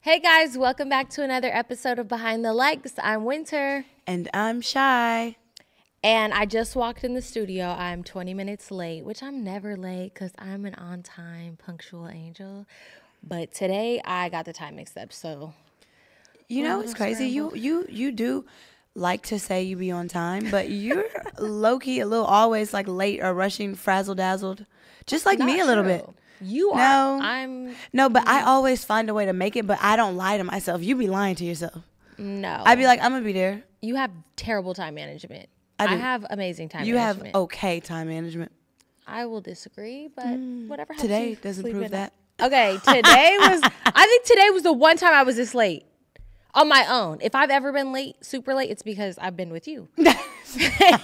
Hey guys, welcome back to another episode of Behind the Likes. I'm Winter, And I'm Chy. and I just walked in the studio. I'm 20 minutes late, which I'm never late because I'm an on time, punctual angel. But today I got the time mixed up, so You know it's crazy. You you you do like to say you be on time, but you're low key a little always like late or rushing, frazzle dazzled, just like me a little true. bit. You are. No. I'm No, but I always find a way to make it, but I don't lie to myself. You be lying to yourself. no. I'd be like, I'm gonna be there. you have terrible time management. I I, do. have amazing time management. You have okay time management. I will disagree, but whatever. helps Today doesn't prove that. Okay, today was. I think today was the one time I was this late on my own. If I've ever been late, super late, it's because I've been with you.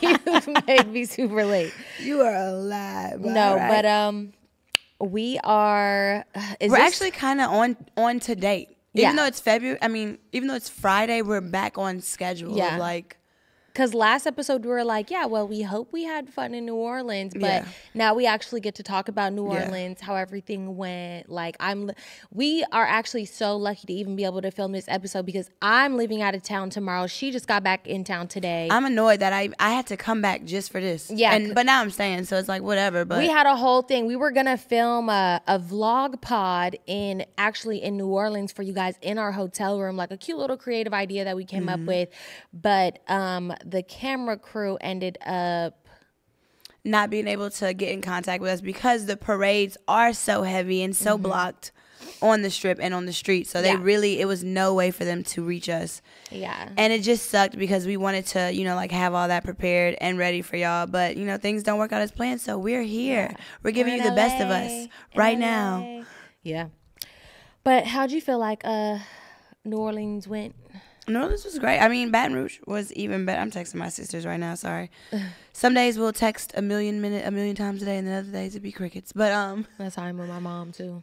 you made me super late. You are alive. No, but um, we are. Is we're this- actually kind of on on to date. Yeah. Even though it's February, I mean, even though it's Friday, we're back on schedule. Yeah. Like, Because last episode we were like, yeah, well, we hope we had fun in New Orleans, but Yeah. now we actually get to talk about New Yeah. Orleans, how everything went. Like, I'm, we are actually so lucky to even be able to film this episode because I'm leaving out of town tomorrow. She just got back in town today. I'm annoyed that I I had to come back just for this. Yeah, and but now I'm staying, so it's like whatever. But we had a whole thing. We were gonna film a, a vlog pod in actually in New Orleans for you guys in our hotel room, like a cute little creative idea that we came Mm-hmm. up with. But um, the camera crew ended up not being able to get in contact with us because the parades are so heavy and so blocked on the strip and on the street. So they Mm-hmm. Yeah. really it was no way for them to reach us. yeah. And it just sucked because we wanted to, you know, like have all that prepared and ready for y'all. But, you know, things don't work out as planned. So we're here. We're giving We're you the best of us in right now. Yeah. But how'd you feel like uh New Orleans went? No, this was great. I mean, Baton Rouge was even better. I'm texting my sisters right now. Sorry. Some days we'll text a million minute, a million times a day, and then other days it'd be crickets. But um, That's how I'm with my mom too.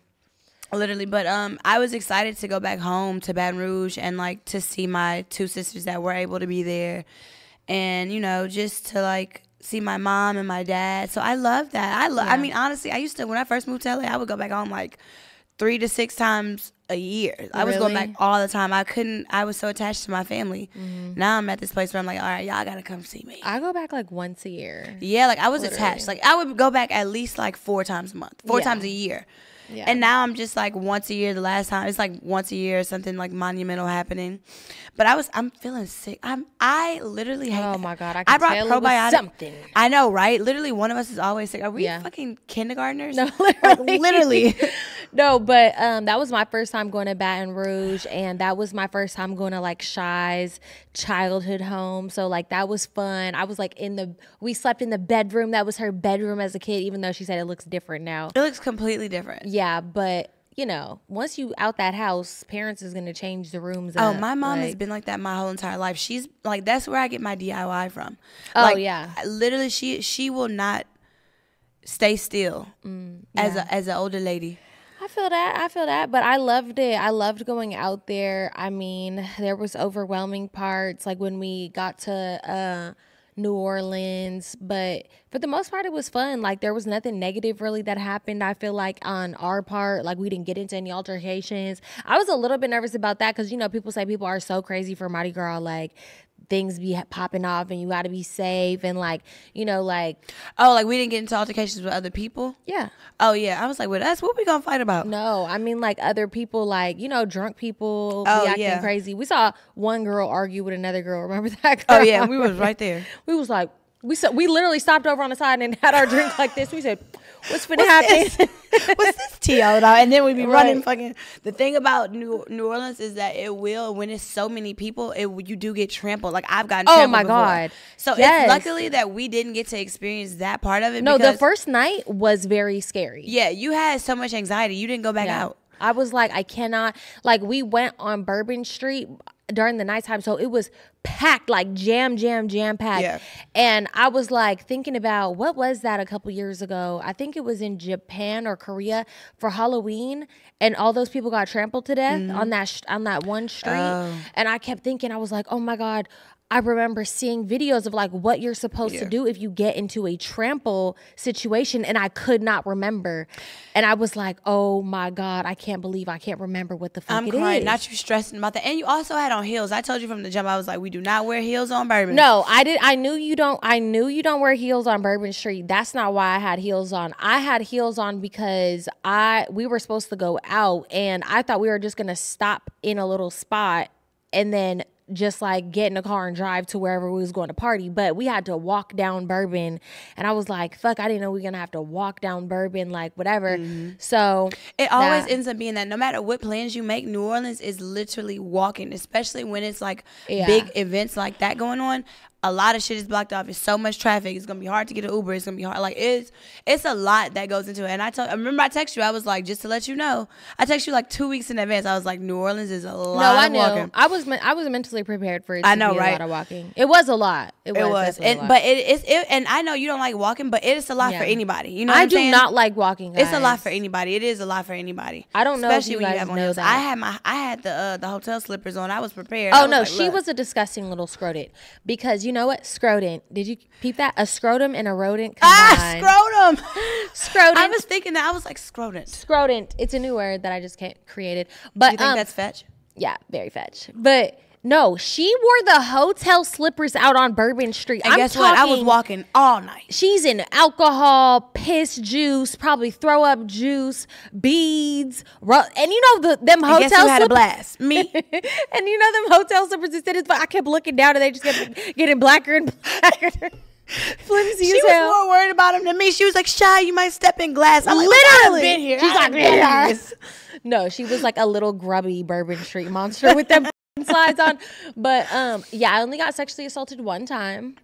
literally. But um, I was excited to go back home to Baton Rouge and like to see my two sisters that were able to be there, and you know just to like see my mom and my dad. So I love that. I love. I mean, honestly, I used to when I first moved to LA, I would go back home like three to six times a year. I was going back all the time. I couldn't. I was so attached to my family. Mm-hmm. Now I'm at this place where I'm like, all right, y'all gotta come see me. I go back like once a year. Yeah, like I was Literally. attached. Like I would go back at least like four times a month, four Yeah. times a year. Yeah. And now I'm just like once a year. The last time it's like once a year, something like monumental happening. But I was, I'm feeling sick. I'm, I literally hate. Oh my God, I I brought was something. I know, right? Literally, one of us is always sick. Are we Yeah. fucking kindergartners? No, Like, literally. literally. no, but um, that was my first time going to Baton Rouge, and that was my first time going to like Chy's childhood home. So like that was fun. I was like in the we slept in the bedroom. That was her bedroom as a kid, even though she said it looks different now. it looks completely different. Yeah, but you know, once you out that house, parents is gonna change the rooms. Oh, up, my mom has been like that my whole entire life. She's like that's where I get my DIY from. Oh, like, yeah. Literally, she she will not stay still Mm, as a as an older lady. I feel that. I feel that. But I loved it. I loved going out there. I mean, there was overwhelming parts like when we got to uh New Orleans, but for the most part it was fun. Like there was nothing negative really that happened. I feel like on our part, like we didn't get into any altercations. I was a little bit nervous about that cuz you know, people say people are so crazy for Mardi Gras like things be popping off and you got to be safe and like, you know, like Oh, like we didn't get into altercations with other people. yeah. Oh yeah, I was like, with us, what we gonna fight about? No, I mean like other people, like you know, drunk people Oh, acting yeah. crazy. We saw one girl argue with another girl. Remember that? Oh yeah, we was right there. we was like, we saw, we literally stopped over on the side and had our drink like this. We said, "What's gonna What's happen?" this? What's this tea all about? And then we'd be running fucking. The thing about New New Orleans is that it will when it's so many people, it you do get trampled. Like I've gotten. Oh, my before. God. So Yes. it's luckily that we didn't get to experience that part of it. no, the first night was very scary. Yeah, you had so much anxiety. You didn't go back Yeah. out. I was like, I cannot. Like, we went on Bourbon Street during the nighttime, so it was packed, like jam, jam, jam packed. Yeah. And I was like thinking about what was that a couple years ago? I think it was in Japan or Korea for Halloween, and all those people got trampled to death mm-hmm. on that sh- on that one street. Oh. And I kept thinking, I was like, oh my god. I remember seeing videos of like what you're supposed Yeah. to do if you get into a trample situation, and I could not remember. And I was like, "Oh my god, I can't believe I can't remember what the fuck I'm it crying. is." Not you stressing about that. And you also had on heels. I told you from the jump. I was like, we do not wear heels on Bourbon. No, I did. I knew you don't. I knew you don't wear heels on Bourbon Street. That's not why I had heels on. I had heels on because I we were supposed to go out, and I thought we were just gonna stop in a little spot and then just like get in a car and drive to wherever we was going to party. But we had to walk down Bourbon, and I was like, "Fuck!" I didn't know we were gonna have to walk down Bourbon, like whatever. Mm-hmm. So It always that- ends up being that no matter what plans you make, New Orleans is literally walking, especially when it's like Yeah. big events like that going on. A lot of shit is blocked off. It's so much traffic. It's gonna be hard to get an Uber. It's gonna be hard. Like it's it's a lot that goes into it. And I told I remember I texted you. I was like, just to let you know. I texted you like two weeks in advance. I was like, New Orleans is a lot No, I of knew. walking. I was I was mentally prepared for it. I know, right? A lot of walking. It was a lot. It was. It was, and but it is. It, and I know you don't like walking, but it is a lot for anybody. You know, what I do saying? not like walking. It's a lot for anybody. It is a lot for anybody. I don't know if especially you when you have on heels. I had my I had the uh, the hotel slippers on. I was prepared. Oh was no, like, she look. was a disgusting little scrotum. Because you know what? Scrotum. Did you peep that? A scrotum and a rodent combined. ah combined. scrotum. scrotum. I was thinking that I was like scrotum. scrotum. It's a new word that I just can't created. But You think um, that's fetch? yeah, very fetch. But no, she wore the hotel slippers out on Bourbon Street. And I'm guess what? I was walking all night. She's in alcohol, piss juice, probably throw up juice, beads, and you know the them And hotel guess who had a blast? Me. and you know them hotel slippers said it's I kept looking down and they just kept getting blacker and blacker. Flimsy She was hell. more worried about him than me. She was like, "Chy, you might step in glass." I'm Literally, I've been here. She's I've like, been here." no, she was like a little grubby Bourbon Street monster with them slides on. But um, yeah, I only got sexually assaulted one time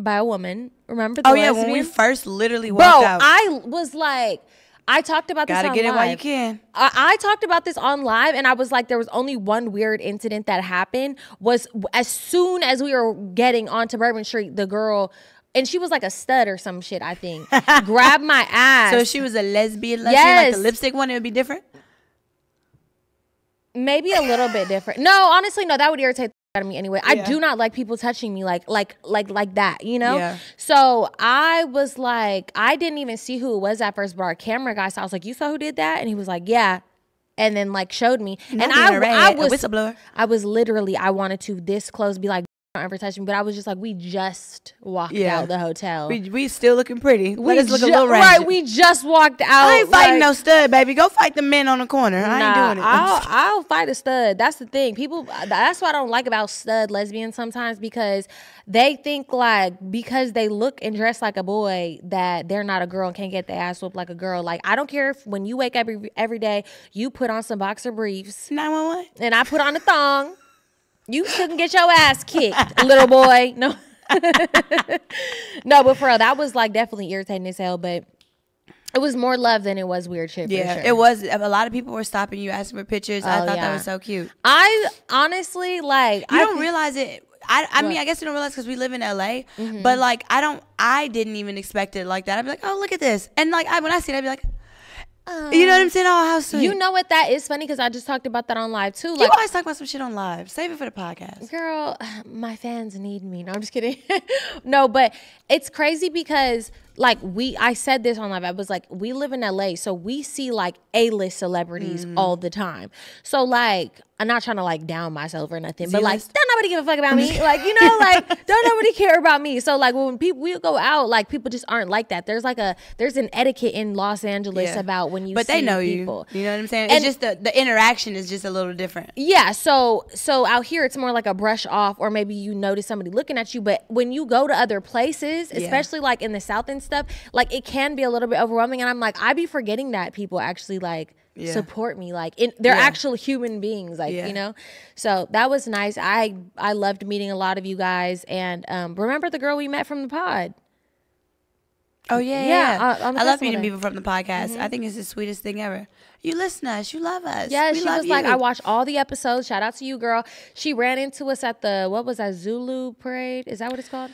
by a woman. Remember? The Oh yeah, when we first literally bro, walked out. I was like. I talked about this Gotta on get it while you live. can. I, I talked about this on live, and I was like, there was only one weird incident that happened. Was as soon as we were getting onto Bourbon Street, the girl, and she was like a stud or some shit, I think, grabbed my ass. So if she was a lesbian, lesbian like Yes. the lipstick one, it would be different. Maybe a little bit different. No, honestly, no, that would irritate the out of me anyway. I Yeah. do not like people touching me like like like like that, you know? Yeah. So I was like, I didn't even see who it was at first, but our camera guy saw I was like, You saw who did that? And he was like, Yeah. And then like showed me. and Not I, I rat, a was whistleblower. I was literally I wanted to this close be like ever touch me, but I was just like, we just walked Yeah. out the hotel. We, we still looking pretty. We just look a little right. We just walked out. I ain't fighting like- no stud, baby. Go fight the men on the corner. I Nah, ain't doing it. I'll, I'll fight a stud. That's the thing. People, uh, that's what I don't like about stud lesbians sometimes because they think like because they look and dress like a boy that they're not a girl and can't get their ass whooped like a girl. Like I don't care if when you wake up every every day you put on some boxer briefs 911. and I put on a thong. You couldn't get your ass kicked, little boy. No, no, but for real, that was like definitely irritating as hell. But it was more love than it was weird shit. Yeah, for sure. it was. A lot of people were stopping you, asking for pictures. I Oh, thought that was so cute. I honestly like. You I don't realize it. I, I mean, I guess you don't realize because we live in LA, Mm-hmm. but like, I don't, I didn't even expect it like that. I'd be like, oh, look at this. And like, I, when I see it, I'd be like, you know what I'm um, saying? Oh, how sweet. You know what that is funny because I just talked about that on live too. you Like, always talk about some shit on live. Save it for the podcast. girl, my fans need me. No, I'm just kidding. no, but it's crazy because like we, I said this on live. I was like, we live in LA, so we see like A-list celebrities Mm-hmm. all the time. So like, I'm not trying to like down myself or nothing, but like, don't nobody give a fuck about me. like, you know, like, don't nobody care about me. So like, when people we go out, like, people just aren't like that. There's like a there's an etiquette in Los Angeles Yeah. about when you But see they know people. you. You know what I'm saying? And- it's just the, the interaction is just a little different. Yeah, so so out here it's more like a brush off, or maybe you notice somebody looking at you. But when you go to other places, especially like in the South and stuff, like it can be a little bit overwhelming. And I'm like, I'd be forgetting that people actually like Yeah. support me, like in, they're Yeah. actual human beings, like Yeah. you know. So that was nice. I I loved meeting a lot of you guys, and um, remember the girl we met from the pod. Oh yeah, Yeah, yeah. uh, on I love meeting people from the podcast. I think it's the sweetest thing ever. You listen to us. You love us. Yeah, we she was like. I watched all the episodes. Shout out to you, girl. She ran into us at the what was that Zulu parade? Is that what it's called?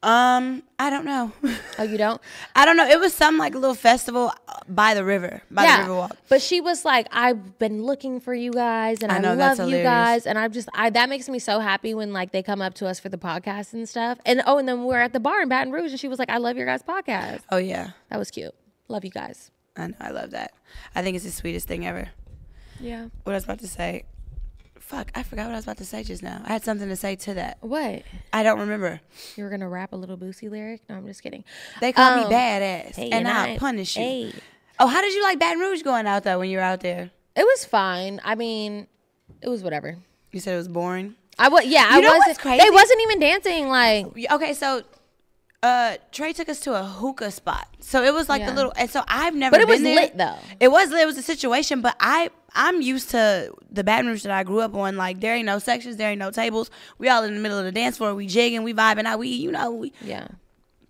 Um, I don't know. Oh, you don't? I don't know. It was some like little festival by the river, by the Riverwalk. But she was like, I've been looking for you guys and I, I love you guys. And I'm just, I, that makes me so happy when like they come up to us for the podcast and stuff. And oh, and then we're at the bar in Baton Rouge and she was like, I love your guys' podcast. Oh yeah, That was cute. Love you guys. I know. I love that. I think it's the sweetest thing ever. Yeah. What I was about to say. Fuck, I forgot what I was about to say just now. I had something to say to that. What? I don't remember. You were going to rap a little Boosie lyric? No, I'm just kidding. They call Um, me badass, hey, and I'll I- punish you. Hey. Oh, how did you like Baton Rouge going out though when you were out there? It was fine. I mean, it was whatever. You said it was boring. I was, yeah, I You know wasn't, what's crazy? they wasn't even dancing. Like, Okay, so uh Trey took us to a hookah spot. So it was like Yeah. the little and so I've never But it was there. lit, though. It was lit, it was a situation, but I I'm used to the Baton Rouge that I grew up on. Like there ain't no sections, there ain't no tables. We all in the middle of the dance floor, we jigging, we vibing out, we you know, we yeah.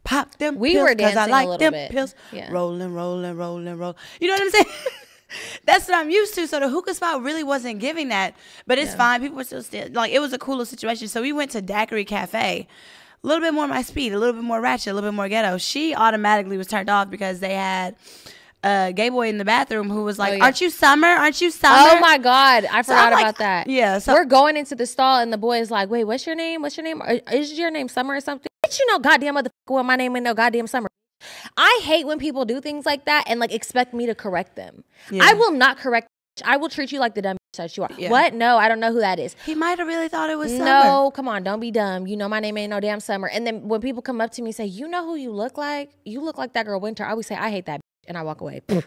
pop them We pills were 'cause I dancing a like little them bit. pills. Yeah. Rolling, rolling, rolling, roll. You know what I'm saying? That's what I'm used to. So the hookah spot really wasn't giving that, but it's fine. People were still still like it was a cooler situation. So we went to Daiquiri Cafe, a little bit more my speed, a little bit more ratchet, a little bit more ghetto. She automatically was turned off because they had a gay boy in the bathroom who was oh, like, Oh, yeah. "Aren't you summer? Aren't you summer?" Oh my God, I forgot I'm like, about that. yeah, so- we're going into the stall and the boy is like, "Wait, what's your name? What's your name? Is your name Summer or something?" Bitch, you know, goddamn motherfucker, well, my name ain't no goddamn Summer. I hate when people do things like that and like expect me to correct them. Yeah. I will not correct. I will treat you like the dumb that you are. Yeah. What? No, I don't know who that is. He might have really thought it was summer. No, come on, don't be dumb. You know my name ain't no damn Summer. And then when people come up to me and say, "You know who you look like? You look like that girl Winter," I always say, "I hate that," bitch, and I walk away. I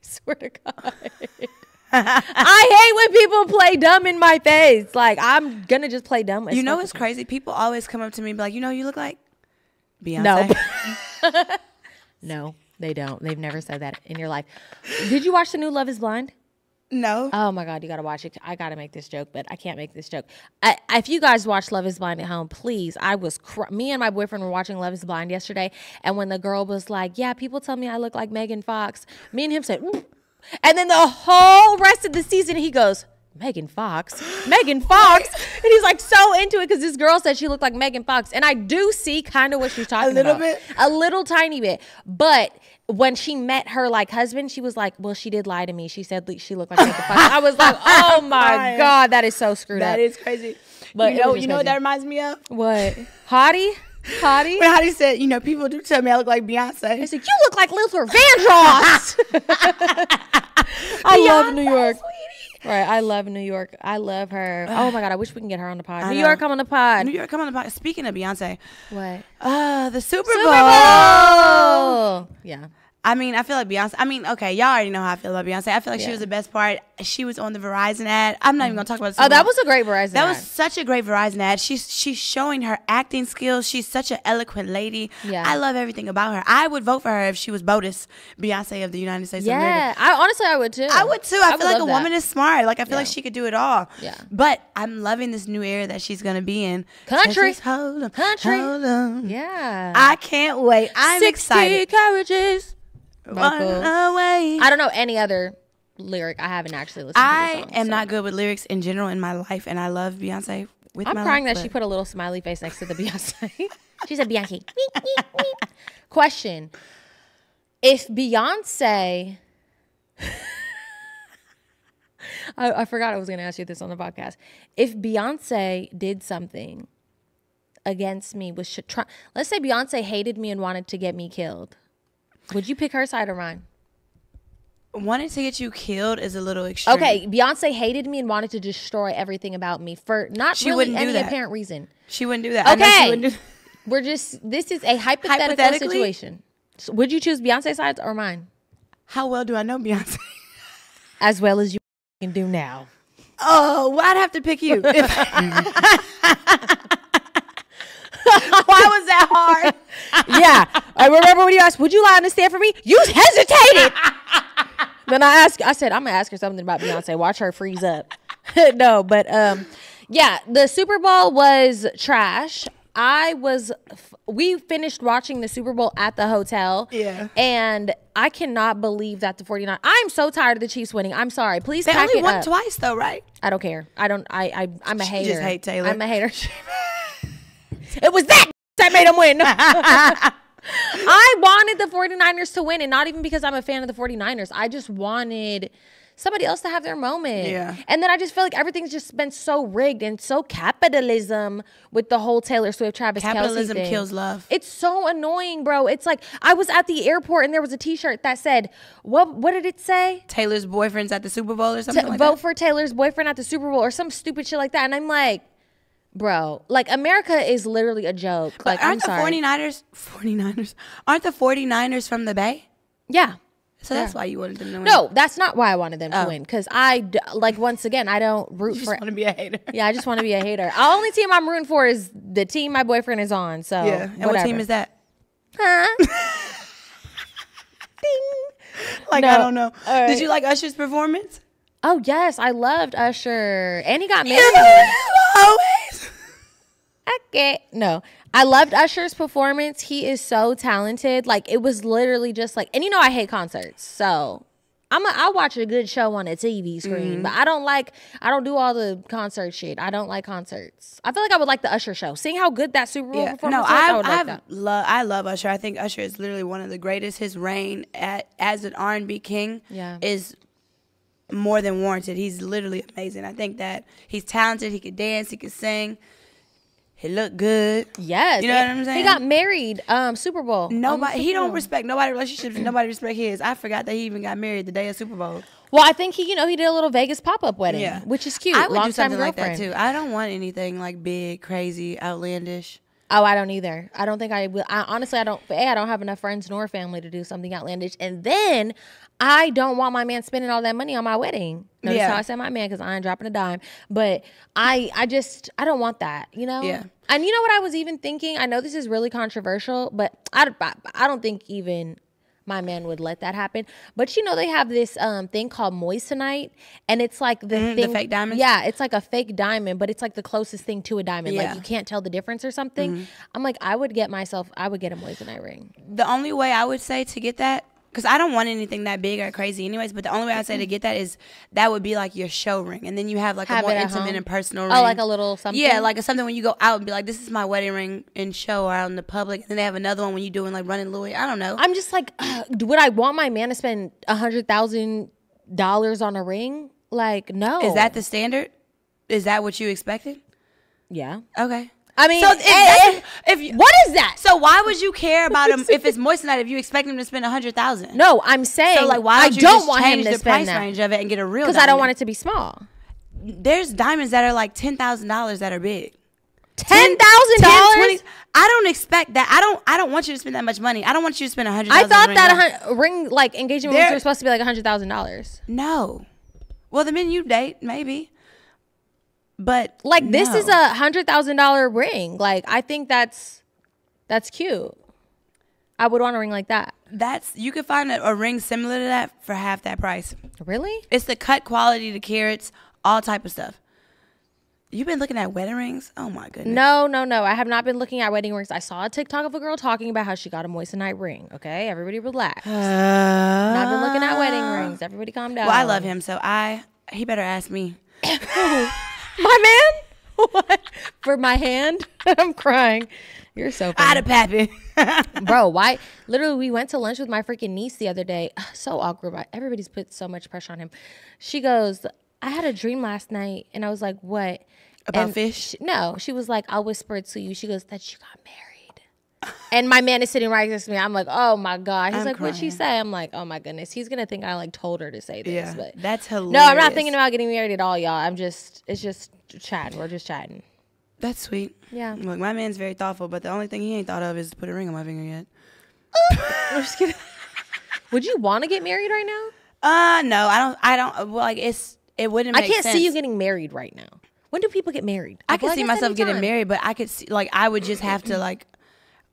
swear to God. I hate when people play dumb in my face. Like I'm gonna just play dumb. You know what's crazy? People always come up to me and be like, "You know, who you look like Beyonce." No. No, they don't. They've never said that in your life. Did you watch the new Love Is Blind? No. Oh my God, you gotta watch it. I gotta make this joke, but I can't make this joke. I, if you guys watch Love Is Blind at home, please. I was cr- me and my boyfriend were watching Love Is Blind yesterday, and when the girl was like, "Yeah, people tell me I look like Megan Fox," me and him said, "Mm." and then the whole rest of the season, he goes. Megan Fox, Megan Fox, and he's like so into it because this girl said she looked like Megan Fox, and I do see kind of what she's talking about, a little about, bit? a little tiny bit. But when she met her like husband, she was like, "Well, she did lie to me. She said she looked like Megan Fox." I was like, "Oh my god, that is so screwed That up." That is crazy. But oh, you know, you know what that reminds me of? what hottie, hottie? When Heidi said, you know, people do tell me I look like Beyonce." I Beyonce. said, "You look like Luther Vandross." I love New York. Right, I love New York. I love her. Oh my god, I wish we can get her on the pod. I New know. York, come on the pod. New York, come on the pod. Speaking of Beyonce, What? uh, the Super, Super Bowl. Bowl. Yeah. I mean, I feel like Beyonce. I mean, okay, y'all already know how I feel about Beyonce. I feel like she was the best part. She was on the Verizon ad. I'm not even gonna talk about. Oh, that was a great Verizon. That was such a great Verizon ad. She's she's showing her acting skills. She's such an eloquent lady. Yeah. I love everything about her. I would vote for her if she was BOTUS, Beyonce of the United States of America. Yeah, I honestly I would too. I would too. I, feel like a that. woman is smart. Like I feel like she could do it all. Yeah. But I'm loving this new era that she's gonna be in. Country. Hold on, Country. Hold on. Yeah. I can't wait. I'm 60 excited. carriages. Run Vocal. away. I don't know any other lyric. I haven't actually listened to I the song, am so. not good with lyrics in general in my life, and I love Beyonce with I'm my crying life, that she put a little smiley face next to the Beyonce. she said Beyonce. Question. If Beyonce I, I forgot I was gonna ask you this on the podcast. If Beyonce did something against me was sh- try- let's say Beyonce hated me and wanted to get me killed. Would you pick her side or mine? wanting to get you killed is a little extreme. Okay, Beyonce hated me and wanted to destroy everything about me for not She really wouldn't do any that. apparent reason. she wouldn't do that. I know she Okay. wouldn't do- We're just this is a hypothetical situation. So would you choose Beyonce sides or mine? How well do I know Beyonce? As well as you can do now. Oh, well, I'd have to pick you. Why was that hard? yeah. I remember when you asked, would you lie on the stand for me? You hesitated. then I asked I said, I'm gonna ask her something about Beyonce. Watch her freeze up. no, but um yeah, the Super Bowl was trash. I was f- we finished watching the Super Bowl at the hotel. Yeah. And I cannot believe that the 49 I'm so tired of the Chiefs winning. I'm sorry. Please They pack only it won up. twice, though, right? I don't care. I don't I, I I'm a She hater. just hate Taylor. I'm a hater. It was that that made them win. I wanted the 49ers to win, and not even because I'm a fan of the 49ers. I just wanted somebody else to have their moment. Yeah. And then I just feel like everything's just been so rigged and so capitalism with the whole Taylor Swift Travis Capitalism thing. kills love. It's so annoying, bro. It's like I was at the airport and there was a T-shirt that said, "What? What did it say? Taylor's boyfriend's at the Super Bowl or something To like vote that. for Taylor's boyfriend at the Super Bowl or some stupid shit like that." And I'm like, bro, like America is literally a joke. But like I'm aren't the sorry. 49ers 49ers aren't the 49ers from the Bay? yeah. So that's why you wanted them to win. No, that's not why I wanted them to Oh. win. Because I, d- like, once again, I don't root you just for. want to be a hater. Yeah, I just want to be a hater. The only team I'm rooting for is the team my boyfriend is on. So Yeah. And what team is that? Huh? Like No. I don't know. All right. Did you like Usher's performance? oh yes, I loved Usher, and he got married. always. Okay. No, I loved Usher's performance. He is so talented. Like it was literally just like, and you know I hate concerts, so I'm a, I watch a good show on a TV screen, Mm-hmm. but I don't like I don't do all the concert shit. I don't like concerts. I feel like I would like the Usher show. Seeing how good that Super Bowl Yeah. performance No, was, I I would like love I love Usher. I think Usher is literally one of the greatest. His reign at, as an R and B king Yeah. is more than warranted. He's literally amazing. I think that he's talented. He could dance. He could sing. He looked good. Yes, You know what I'm saying? He got married. Um, Super Bowl. on the Nobody, he don't Bowl. respect nobody relationships. nobody respect his. I forgot that he even got married the day of Super Bowl. Well, I think he, you know, he did a little Vegas pop up wedding, Yeah, which is cute. I would Long do something like that too. I don't want anything like big, crazy, outlandish. Oh, I don't either. I don't think I will. I, honestly, I don't. A, I don't have enough friends nor family to do something outlandish, and then I don't want my man spending all that money on my wedding. Notice Yeah. how I said my man because I ain't dropping a dime. But I, I just, I don't want that. You know. Yeah. And you know what I was even thinking? I know this is really controversial, but I, I, I don't think even my man would let that happen. But you know they have this um thing called moissanite, and it's like the Mhm, the fake diamond. Yeah, it's like a fake diamond, but it's like the closest thing to a diamond. Yeah. Like you can't tell the difference or something. I'm like, I would get myself, I would get a moissanite ring. The only way I would say to get that, because I don't want anything that big or crazy, anyways. But the only way I say to get that is that would be like your show ring, and then you have like Have a more intimate home? and personal ring. Oh, like a little something. Yeah, like a something when you go out and be like, "This is my wedding ring," and show out in the public. And then they have another one when you're doing like running Louis. I don't know. I'm just like, would I want my man to spend a hundred thousand dollars on a ring? Like, no. Is that the standard? Is that what you expected? Yeah. Okay. I mean, So if, eh, that's- eh, if you, what is that? So why would you care about him if it's moissanite if you expect him to spend a hundred thousand? No, I'm saying So like why I don't want him to the spend price that range of it and get a real? because I don't want it to be small. There's diamonds that are like ten thousand dollars that are big. Ten thousand dollars. I don't expect that. I don't. I don't want you to spend that much money. I don't want you to spend a hundred. I thought that ring. a ring, like engagement There- rings, were supposed to be like a hundred thousand dollars. No. Well, the men you date, maybe. But Like this is a hundred thousand dollar ring. Like I think that's that's cute. I would want a ring like that. that's you could find a, a ring similar to that for half that price. Really? It's the cut quality, the carats, all type of stuff. You've been looking at wedding rings? Oh my goodness. No, no, no. I have not been looking at wedding rings. I saw a TikTok of a girl talking about how she got a moissanite ring. Okay, everybody relax. Not been looking at wedding rings. Everybody calm down. Well, I love him, so I he better ask me. My man? What? For my hand? I'm crying. You're so I funny. had a pappy. Bro, why? Literally, we went to lunch with my freaking niece the other day. So awkward. but Everybody's put so much pressure on him. She goes, I had a dream last night. And I was like, what? About And fish? she- no, she was like, I'll whisper it to you. She goes, that you got married. And my man is sitting right next to me. I'm like, oh my God. He's I'm like, what'd she say? I'm like, oh my goodness. He's going to think I like told her to say this. yeah, But that's hilarious. no, I'm not thinking about getting married at all, y'all. I'm just, it's just chatting. We're just chatting. That's sweet. Yeah. Look, my man's very thoughtful, but the only thing he ain't thought of is to put a ring on my finger yet. I'm just kidding. Would you want to get married right now? Uh, no, I don't. I don't. Well, like it's it wouldn't. I can't sense. see you getting married right now. When do people get married? I feel could see myself getting married, but I could see like I would just have to like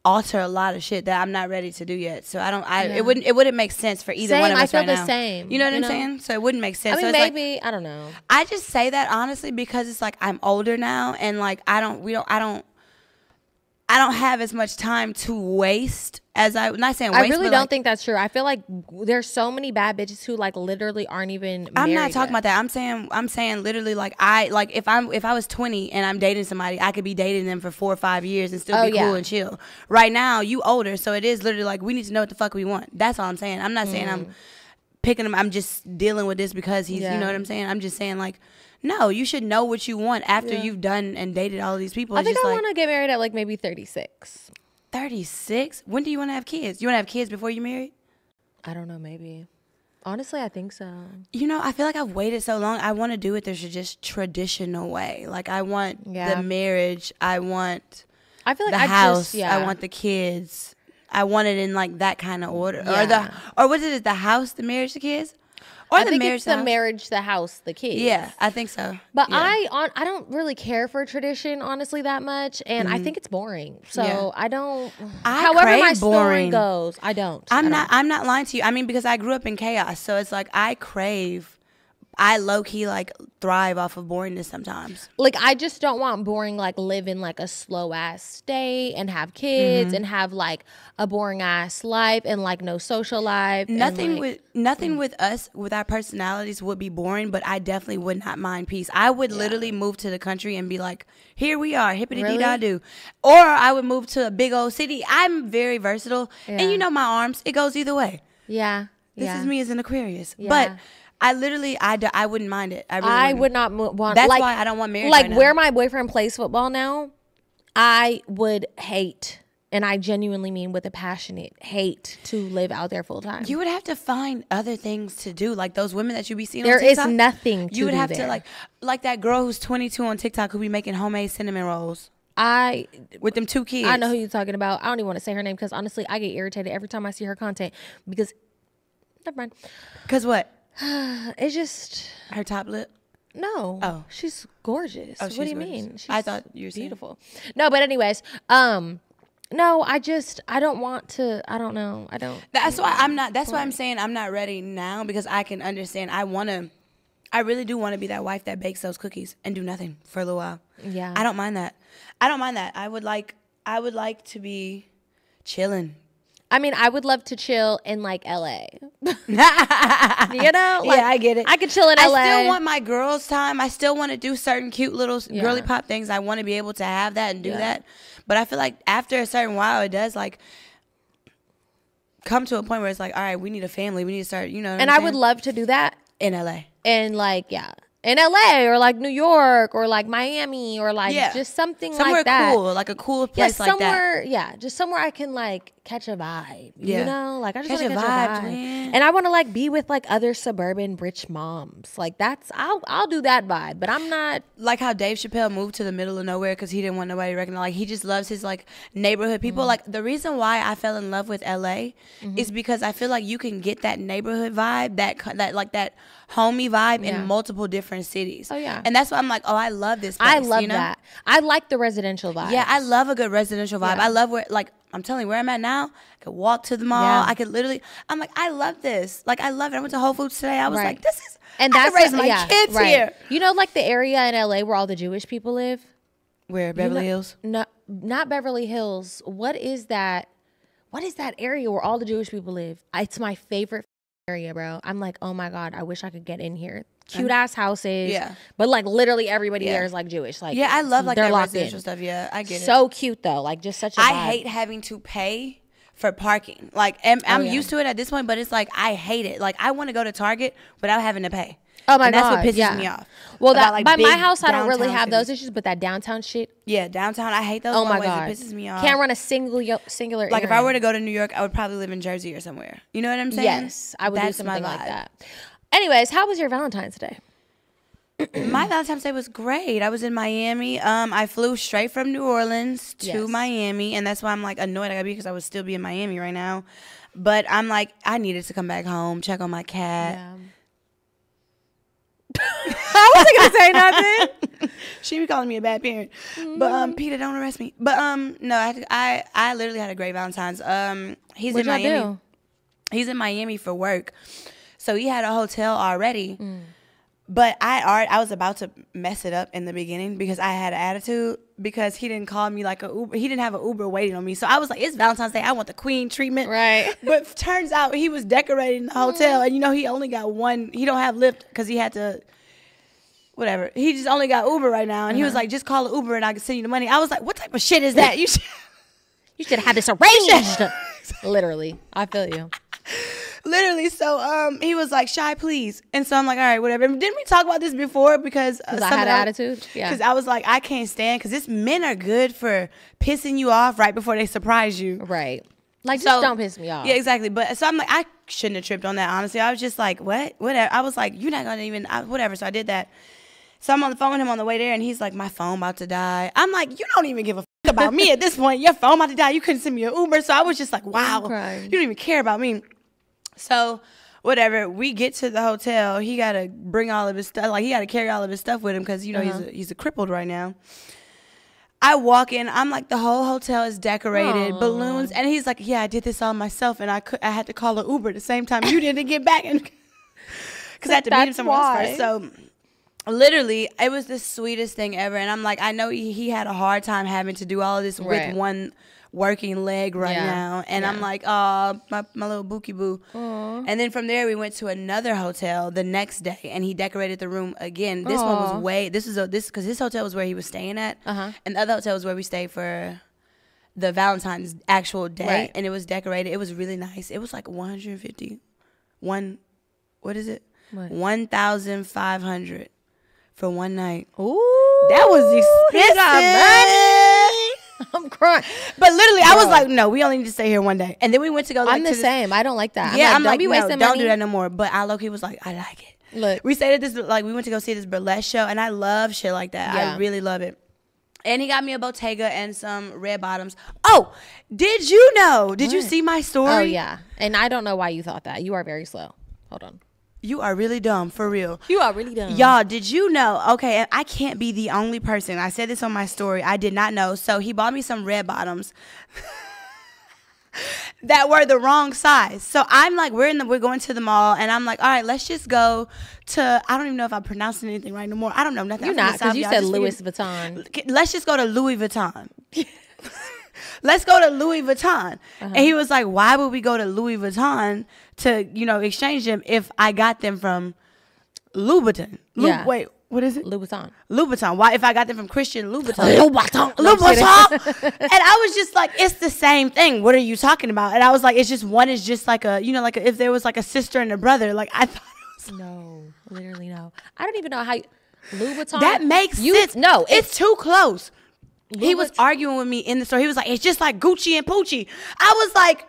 alter a lot of shit that I'm not ready to do yet. So I don't. I Yeah. it wouldn't. It wouldn't make sense for either Same, one of I us feel right the now. same, You know what you I'm know? saying? So it wouldn't make sense. I so mean, like- maybe I don't know. I just say that honestly because it's like I'm older now and like I don't we don't I don't I don't have as much time to waste as I. Not saying waste, I really don't like, think that's true. I feel like there's so many bad bitches who like literally aren't even. I'm not talking yet. about that. I'm saying I'm saying literally like I like if I'm if I was 20 and I'm dating somebody, I could be dating them for four or five years and still Oh, be cool yeah. and chill. Right now, you older, so it is literally like we need to know what the fuck we want. That's all I'm saying. I'm not saying I'm picking him. I'm just dealing with this because he's. You Mm. Know what I'm saying? I'm just saying like. No, you should know what you want after Yeah. you've done and dated all of these people. I It's think just I like want to get married at like maybe 36. 36. When do you want to have kids? You want to have kids before you married? I don't know, maybe. Honestly, I think so. You know, I feel like I've waited so long. I want to do it the just traditional way. Like I want Yeah. the marriage. I want I feel like the I house. just yeah. I want the kids. I want it in like that kind of order. Yeah. Or the or was it the house, the marriage, the kids, or I the think marriage, it's the house? marriage, the house, the kids. Yeah, I think so. But Yeah. I on I don't really care for tradition honestly that much, and I think it's boring. So Mm-hmm. Yeah. I don't. I however, my crave story boring. goes, I don't. I I'm don't. not. I'm not lying to you. I mean, because I grew up in chaos, so it's like I crave. I low key like thrive off of boringness sometimes. like I just don't want boring like live in like a slow ass state and have kids Mm-hmm. and have like a boring ass life and like no social life. and, Nothing like- with nothing with us with our personalities would be boring, but I definitely would not mind peace. I would literally move to the country and be like, "Here we are, hippity dee da do," or I would move to a big old city. I'm very versatile, and you know my arms; it goes either way. yeah. This yeah. is me as an Aquarius, Yeah. but I literally, I, d- I wouldn't mind it. I, really I wouldn't. would not mo- want. That's like, why I don't want marriage. like right now. where my boyfriend plays football now, I would hate, and I genuinely mean with a passionate hate to live out there full time. You would have to find other things to do, like those women that you be seeing. There on is TikTok. nothing to You would do have there. to like, like that girl who's 22 on TikTok who be making homemade cinnamon rolls I with them two kids. I know who you're talking about. I don't even want to say her name because honestly, I get irritated every time I see her content because never mind. Cause what? It's just Her top lip. no. Oh. she's gorgeous. Oh, what do you gorgeous. mean? She's I thought you were saying- beautiful. No, but anyways, um, no, I just I don't want to. I don't know. I don't. That's why I'm not. That's why I'm saying I'm not ready now because I can understand. I want to. I really do want to be that wife that bakes those cookies and do nothing for a little while. Yeah. I don't mind that. I don't mind that. I would like. I would like to be chilling. I mean, I would love to chill in like LA. you know, like, yeah, I get it. I could chill in I LA. I still want my girls' time. I still want to do certain cute little Yeah. girly pop things. I want to be able to have that and do Yeah. that. But I feel like after a certain while, it does like come to a point where it's like, all right, we need a family. We need to start. You know, and I would love to do that in LA. And like yeah in LA or like New York or like Miami or like Yeah. just something Somewhere like that. cool, like a cool Yeah, place like that. somewhere, yeah, just somewhere I can like catch a vibe. Yeah. You know, like I just Catch want to a catch vibe, a vibe, twin. and I want to like be with like other suburban rich moms. Like that's I'll I'll do that vibe, but I'm not. like how Dave Chappelle moved to the middle of nowhere because he didn't want nobody to recognize. Like he just loves his like neighborhood people. Mm-hmm. Like the reason why I fell in love with LA is because I feel like you can get that neighborhood vibe, that that like that homey vibe Yeah. in multiple different cities. Oh, yeah. and that's why I'm like, oh, I love this. Place, I love you know? that. I like the residential vibe. Yeah, I love a good residential vibe. Yeah. I love where like I'm telling you where I'm at now. I could walk to the mall. Yeah. I could literally. I'm like, I love this. Like I love it. I went to Whole Foods today. I was Right. like, this is. and that's could raise my yeah, kids right. here. You know, like the area in LA where all the Jewish people live. Where Beverly You know- Hills. No, not Beverly Hills. What is that? What is that area where all the Jewish people live? It's my favorite area, bro. I'm like, oh my god, I wish I could get in here. Cute ass houses. Yeah. But like literally everybody Yeah. there is like Jewish. Like Yeah, I love like they're locked in. stuff. Yeah, I get it. So cute though. Like just such a I vibe. hate having to pay for parking. Like, oh, I'm, I'm Oh, yeah. used to it at this point, but it's like I hate it. Like, I want to go to Target without having to pay. Oh my and god, that's what pisses yeah. me off. Well, that like, by my house, I don't really have those issues, but that downtown shit. Yeah, downtown, I hate those. Oh my god, it pisses me off. Can't run a single yo- singular. like if I were to go to New York, I would probably live in Jersey or somewhere. You know what I'm saying? yes, I would That's do something like that. Anyways, how was your Valentine's Day? my Valentine's Day was great. I was in Miami. Um, I flew straight from New Orleans to Yes. Miami, and that's why I'm like annoyed I gotta be because I would still be in Miami right now. But I'm like, I needed to come back home, check on my cat. I wasn't gonna say nothing. She be calling me a bad parent, but um, Peter, don't arrest me. But um, no, I, I I literally had a great Valentine's. Um, he's What'd in Miami. do? He's in Miami for work, so he had a hotel already. Mm. But I I was about to mess it up in the beginning because I had an attitude because he didn't call me like a Uber. He didn't have an Uber waiting on me. So I was like, it's Valentine's Day. I want the queen treatment. Right. But turns out he was decorating the hotel, mm. and you know he only got one. He don't have Lyft because he had to. Whatever. He just only got Uber right now, and he was uh-huh. like, "Just call an Uber, and I can send you the money." I was like, "What type of shit is that?" You should. You should have had this arranged. Literally, I feel you. Literally, so um, he was like, "Chy, please," and so I'm like, "All right, whatever." And didn't we talk about this before? Because uh, I had an attitude. Yeah. Because I was like, I can't stand because this men are good for pissing you off right before they surprise you. Right. Like, So- just don't piss me off. Yeah, exactly. But so I'm like, I shouldn't have tripped on that. Honestly, I was just like, what, whatever. I was like, you're not gonna even, I, whatever. So I did that. So I'm on the phone with him on the way there, and he's like, my phone about to die. I'm like, you don't even give a fuck about me at this point. Your phone about to die. You couldn't send me an Uber. So I was just like, wow, you don't even care about me. So whatever, we get to the hotel. He got to bring all of his stuff. Like he got to carry all of his stuff with him because you know Uh-huh. he's a, he's a crippled right now. I walk in. I'm like, the whole hotel is decorated, Aw. balloons, and he's like, "Yeah, I did this all myself, and I could, I had to call an Uber at the same time you didn't get back, and because I had to meet him somewhere else why. first." So, literally, it was the sweetest thing ever, and I'm like, I know he, he had a hard time having to do all of this Right. with one working leg right Yeah. now, and I'm like, "Oh, my my little bookie boo." And then from there, we went to another hotel the next day, and he decorated the room again. This one was way. This is a this because his hotel was where he was staying at, Uh-huh. and the other hotel was where we stayed for the Valentine's actual day, Right. and it was decorated. It was really nice. It was like 150, one, what is it? What? One thousand five hundred for one night. Ooh. That was expensive. I'm crying. But literally, I was like, no, we only need to stay here one day. And then we went to go. Like, I'm the this- same. I don't like that. yeah, I'm like, I'm don't like, be no, wasting don't do that no more. But I Loki was like, I like it. Look. We stayed at this like we went to go see this burlesque show, and I love shit like that. Yeah. I really love it. And he got me a Bottega and some red bottoms. Oh, did you know? Did you see my oh, story? Oh yeah, and I don't know why you thought that. You are very slow. Hold on. You are really dumb for real. You are really dumb. Y'all, did you know? Okay, I can't be the only person. I said this on my story. I did not know. So he bought me some red bottoms that were the wrong size. So I'm like, we're in the, we're going to the mall, and I'm like, all right, let's just go to. I don't even know if I'm pronouncing anything right no more. I don't know nothing. You're not because you said Louis Vuitton. Let's just go to Louis Vuitton. let's go to Louis Vuitton. Uh-huh. And he was like, why would we go to Louis Vuitton to, you know, exchange them if I got them from Louboutin? Lou- Yeah. Wait, what is it? Louis Vuitton. Louboutin. Why if I got them from Christian Louboutin? Louboutin. Louboutin. and I was just like, it's the same thing. What are you talking about? And I was like, it's just one is just like a, you know, like a, if there was like a sister and a brother. Like I thought it was No, literally no. I don't even know how. You, Louis Vuitton. That makes you, sense. No, it's too close. He was arguing with me in the store. He was like, "It's just like Gucci and Poochie." I was like,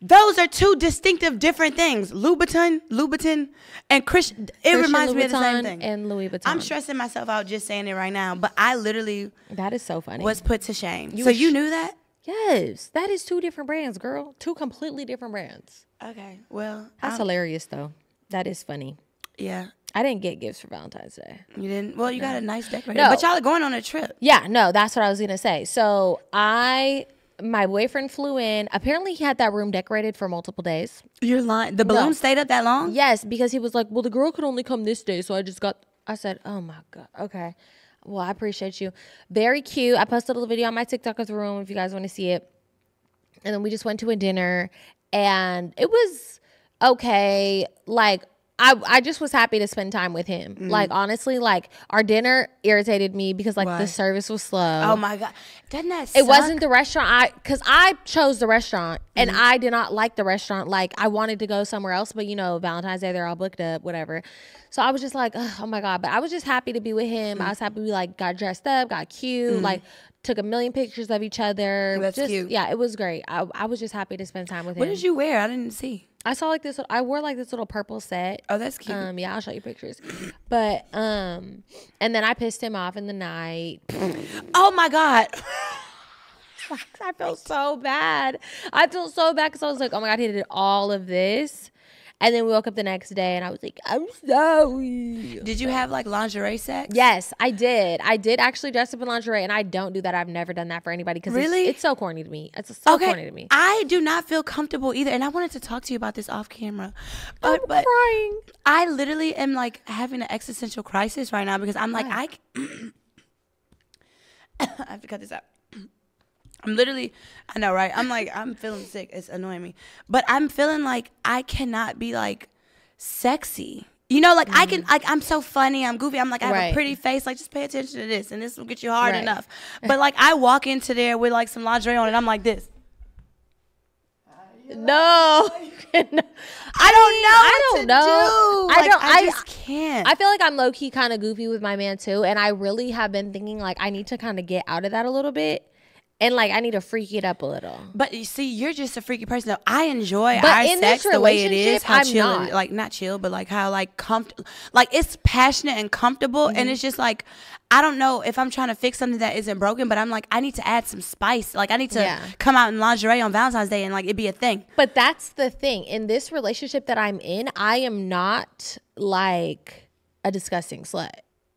"Those are two distinctive, different things. Louboutin, Louboutin, and Chris. It Christian reminds me of the same thing." And Louis Vuitton. I'm stressing myself out just saying it right now, but I literally That is so funny. was put to shame. You so you knew that? yes, that is two different brands, girl. Two completely different brands. Okay. Well, That's I'm- hilarious, though. That is funny. yeah. I didn't get gifts for Valentine's Day. You didn't. Well, you got a nice decorator, No. but y'all are going on a trip. Yeah, no, that's what I was gonna say. So I, my boyfriend flew in. Apparently, he had that room decorated for multiple days. You're lying. The balloon stayed up that long. Yes, because he was like, "Well, the girl could only come this day, so I just got." I said, "Oh my god, okay." Well, I appreciate you. Very cute. I posted a little video on my TikTok of the room if you guys want to see it. And then we just went to a dinner, and it was okay. Like I, I just was happy to spend time with him. Like honestly, like our dinner irritated me because like the service was slow. Oh my god. Doesn't that? Suck? It wasn't the restaurant I cuz I chose the restaurant and Mm-hmm. I did not like the restaurant like I wanted to go somewhere else but you know Valentine's Day they're all booked up whatever. So I was just like oh my god but I was just happy to be with him. Mm-hmm. I was happy we like got dressed up, got cute, like took a million pictures of each other. That's just, cute. Yeah, it was great. I, I was just happy to spend time with What him. What did you wear? I didn't see. I saw like this I wore like this little purple set. Oh, that's cute. Um yeah, I'll show you pictures. But um and then I pissed him off in the night. oh my god. I felt so bad. I felt so bad because I was like, oh my God, he did all of this. And then we woke up the next day and I was like, I'm sorry. Did you have like lingerie sex? Yes, I did. I did actually dress up in lingerie and I don't do that. I've never done that for anybody because Really? it's, it's so corny to me. It's so corny to me. I do not feel comfortable either, and I wanted to talk to you about this off camera, but I'm but crying. I literally am like having an existential crisis right now because I'm like I, I have to cut this out. I'm literally, I know, right? I'm like, I'm feeling sick. It's annoying me, but I'm feeling like I cannot be like sexy. You know, like I can, like I'm so funny, I'm goofy, I'm like I have a Mm. Pretty face. Like just pay attention to this, and this will get you hard Right. enough. But like I walk into there with like some lingerie on, and I'm like this. No. I don't know. I don't know. do. I don't- I I- just can't. I feel like I'm low key kind of goofy with my man too, and I really have been thinking like I need to kind of get out of that a little bit, and like I need to freak it up a little. But you see, you're just a freaky person. Though. I enjoy But our in this sex the way it is, how I'm chill, not. like not chill, but like how like comfortable, like it's passionate and comfortable, Mm-hmm. and it's just like I don't know if I'm trying to fix something that isn't broken, but I'm like I need to add some spice. Like I need to Yeah. come out in lingerie on Valentine's Day and like it be a thing. But that's the thing. In this relationship that I'm in, I am not like a disgusting slut.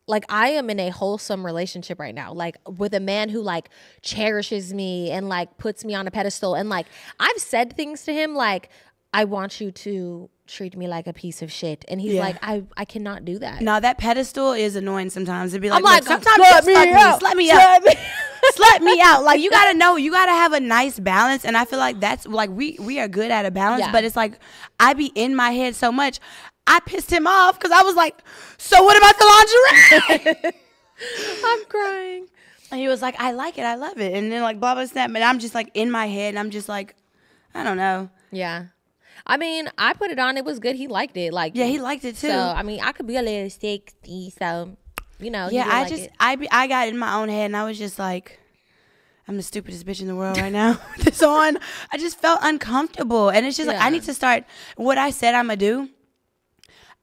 Like I am in a wholesome relationship right now. Like with a man who like cherishes me and like puts me on a pedestal and like I've said things to him like I want you to treat me like a piece of shit and he's Yeah. like I I cannot do that. No, that pedestal is annoying sometimes. It'd be like, I'm like, sometimes "Slut me me, out. slut me out, slut me out. Like you gotta know, you gotta have a nice balance, and I feel like that's like we we are good at a balance, Yeah. but it's like I be in my head so much. I pissed him off because I was like, so what about the lingerie? I'm crying. and he was like, I like it, I love it, and then like blah blah snap, but I'm just like in my head, and I'm just like, I don't know. Yeah. I mean, I put it on. It was good. He liked it. Like Yeah, he liked it too. So I mean, I could be a little sixty. So you know. yeah, I like just it. I be I got in my own head, and I was just like. I'm the stupidest bitch in the world right now. this on, I just felt uncomfortable, and it's just like I need to start. What I said I'm gonna do.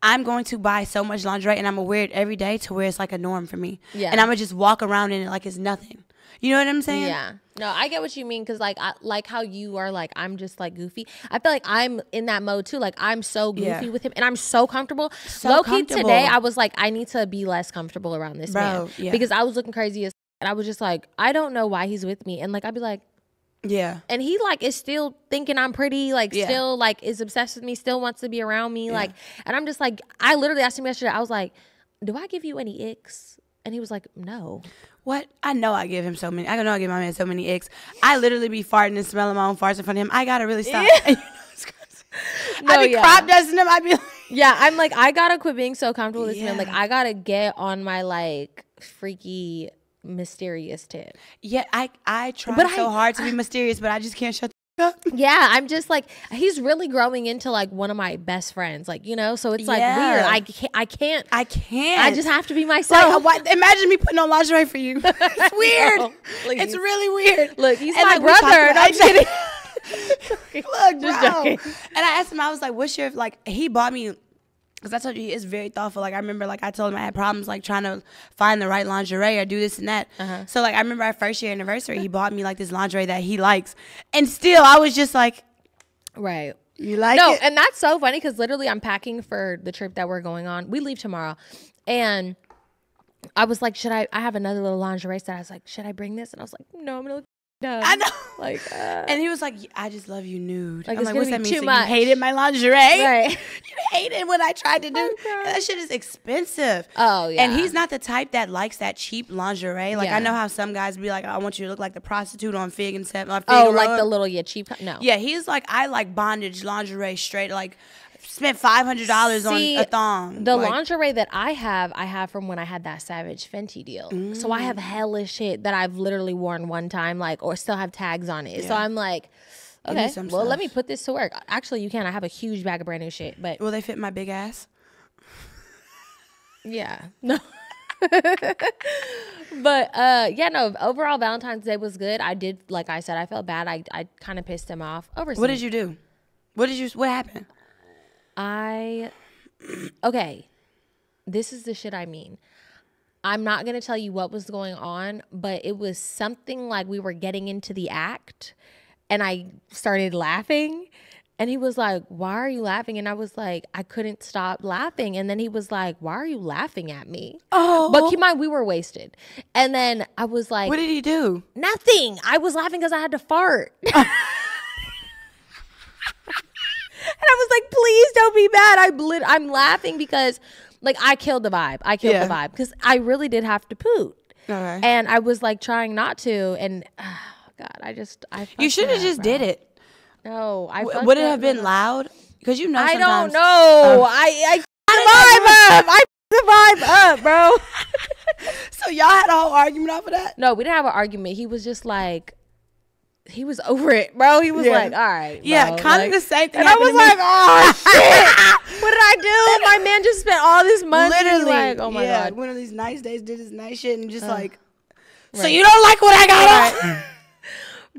I'm going to buy so much lingerie, and I'm gonna wear it every day to where it's like a norm for me. Yeah. And I'm gonna just walk around in it like it's nothing. You know what I'm saying? Yeah. No, I get what you mean because like I like how you are like I'm just like goofy. I feel like I'm in that mode too. Like I'm so goofy Yeah. with him and I'm so comfortable. So Low key today, I was like I need to be less comfortable around this Bro, man yeah. because I was looking crazy as and I was just like I don't know why he's with me and like I'd be like Yeah. and he like is still thinking I'm pretty, like Yeah. still like is obsessed with me, still wants to be around me, like. And I'm just like, I literally asked him yesterday. I was like, "Do I give you any icks?" And he was like, "No." What? I know I give him so many. I know I give my man so many icks. I literally be farting and smelling my own farts in front of him. I gotta really stop. Know. No, I be yeah. crop dusting him. I be like, Yeah, I'm like, I gotta quit being so comfortable with this man. Like, I gotta get on my like freaky, mysterious tip. yeah, I I try But so I- hard to be mysterious, but I just can't shut the f- up. Yeah, I'm just like, he's really growing into like one of my best friends. Like, you know, so it's like Yeah. weird. I can't. I can't. I can't. I just have to be like myself. why, imagine me putting on lingerie for you. It's weird. No, it's really weird. Look, he's And, my like, brother. I'm kidding. Look, Just bro. joking. And I asked him, I was like, "What's your like?" He bought me because I told you he is very thoughtful. Like I remember, like I told him I had problems like trying to find the right lingerie or do this and that. Uh-huh. So like I remember our first year anniversary, he bought me like this lingerie that he likes, and still I was just like, right. "You like no, it?" and that's so funny because literally I'm packing for the trip that we're going on. We leave tomorrow, and I was like, should I? I have another little lingerie set. I was like, should I bring this? And I was like, no, I'm gonna look dumb. I know. Like, uh, and he was like, "I just love you nude." Like, I'm like, "What's that mean?" too So much. You hated my lingerie. Right. You hated what I tried to do. Crying. And that shit is expensive. Oh, yeah. And he's not the type that likes that cheap lingerie. Like Yeah. I know how some guys be like, "I want you to look like the prostitute on Fig and Seven." oh, Figueroa." like the little yeah cheap. No. Yeah, he's like, I like bondage lingerie straight. Like, spent five hundred dollars on a thong. The like, lingerie that I have, I have from when I had that Savage Fenty deal. So I Mm. have hella shit that I've literally worn one time, like, or still have tags on it. So I'm like, okay, well, let me put this to work. Actually, you can. I have a huge bag of brand new shit, but Will they fit my big ass? yeah, no. but uh yeah no overall valentine's day was good i did like i said i felt bad i, I kind of pissed him off over What did you do? What did you? What happened? I okay. This is the shit I mean. I'm not gonna tell you what was going on, but it was something like we were getting into the act, and I started laughing, And he was like, Why are you laughing? And I was like, I couldn't stop laughing. And then he was like, Why are you laughing at me? Oh. But keep in mind, we were wasted. And then I was like, What did he do? Nothing. I was laughing because I had to fart. and I was like, please don't be mad. I lit- I'm laughing because like I killed the vibe. I killed the vibe because I really did have to poot. And I was like trying not to. And oh, God, I just I You should have just bro. did it. No, I W- Would it have been loud? Because you know I don't know. Um, I I the vibe up. I the vibe up, bro. So y'all had a whole argument off of that? no, we didn't have an argument. He was just like he was over it, bro. He was Yeah. like, all right. Yeah, kind Like- of the same thing. And I was like, oh shit. what did I do? My man just spent all this money. literally, Like, oh my yeah, god. one of these nice days did his nice shit and just uh. like, so you don't like what I got on?